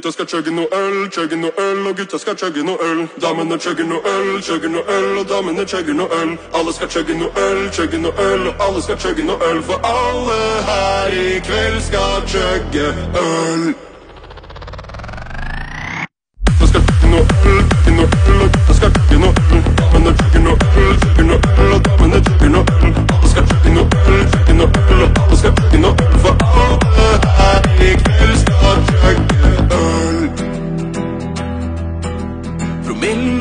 Gutta skal chugge noe øl, chugge noe øl, og gutta skal chugge noe øl. Damene chugger noe øl, chugger noe øl, og damene chugger noe øl. Alle skal chugge noe øl, chugge noe øl, og alle skal chugge noe øl. For alle her i kveld skal chugge øl.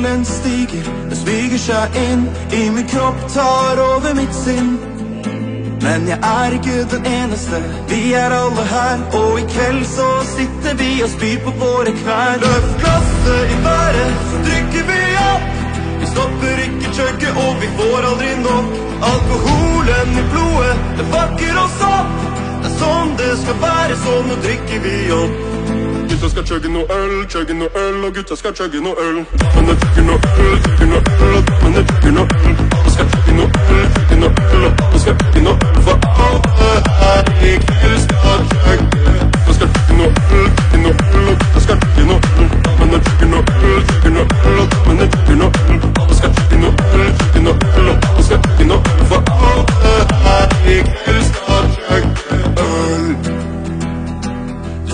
Promillen stiger, den smyger seg inn I min kropp tar over mitt sinn. Men jeg er ikke den eneste Vi er alle her. Og i kveld så sitter vi og spyr på våre knær Løft glasset i været, så drikker vi opp. Vi stopper ikke kjøkket og vi får aldri nok. Alkoholen i blodet, det bakker oss opp. Det er sånn det skal være, så nå drikker vi opp Gutta skal chugge noe øl, chugge noe øl, og gutta skal chugge noe øl. Damene chugger noe øl,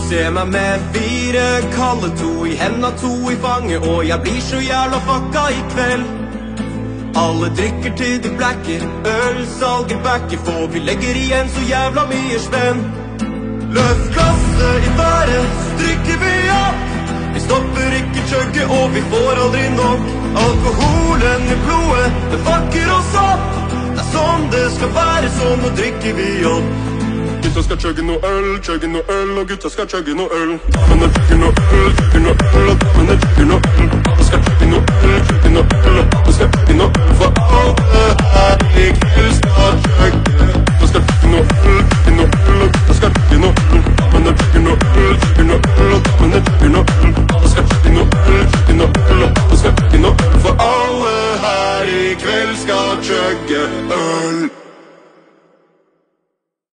ser meg med fire kalde to i henda, to i fanget, og jeg blir så jævla fucka i kveld. Alle drikker til de blacker, ølsalget backer, for vi legger igjen så jævla mye spenn. Løft glasset i været, så drikker vi opp. Vi stopper ikke chugget, og vi får aldri nok. Alkoholen i blodet, det fucker oss opp. Det er sånn det skal være, så nå drikker vi opp. Gutta skal chugge noe øl, chugge noe øl, og gutta skal chugge noe øl. Damene chugger noe øl, chugger noe øl, og damene chugger noe øl. Og skal chugge noe øl, chugge noe øl, og skal chugge noe øl. For alle her i Gulstad chugger. Og skal chugge noe øl, chugge noe øl, og skal chugge noe øl. Damene chugger noe øl, chugger noe øl, og damene chugger noe øl. Og skal chugge noe øl, chugge noe øl, og skal chugge noe øl. For alle her i kveld skal chugge øl.